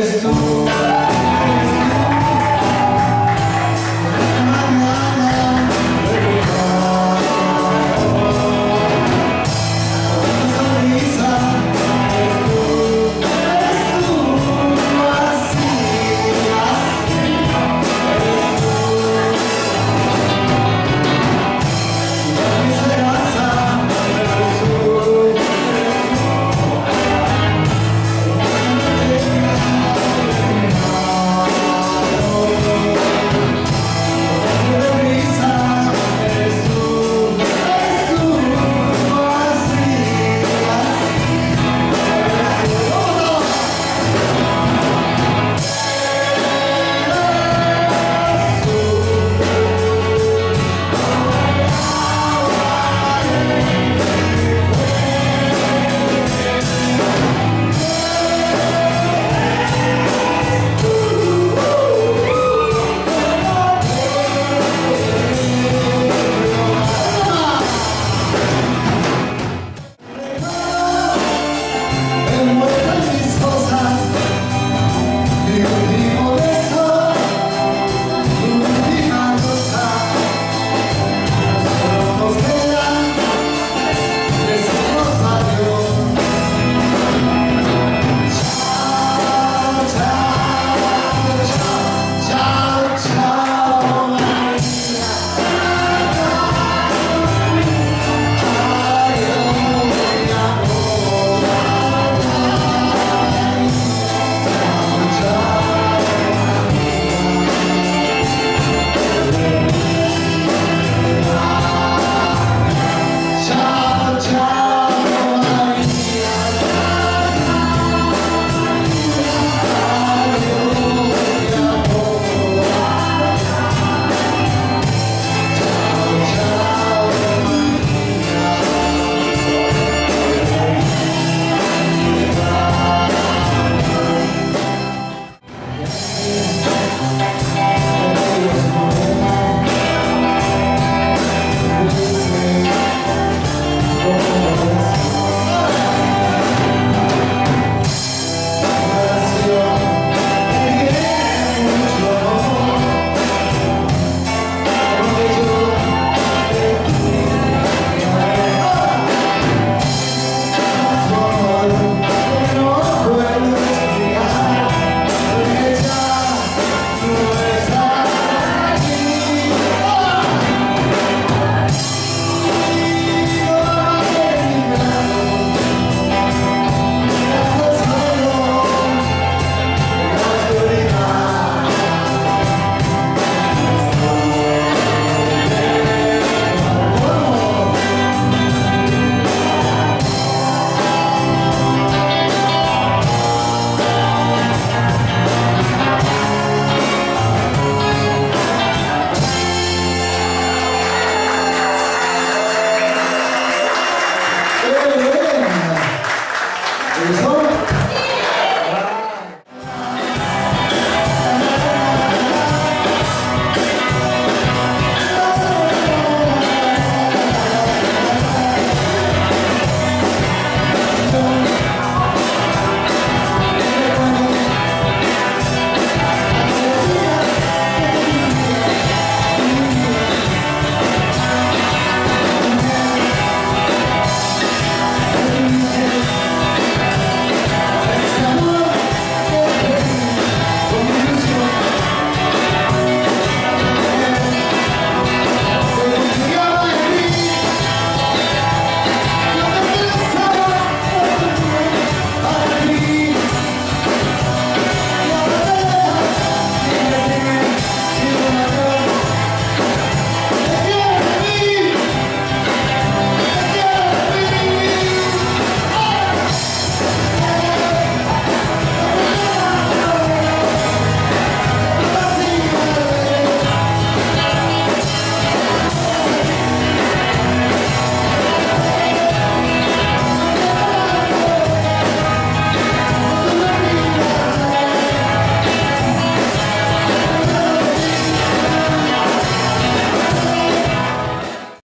és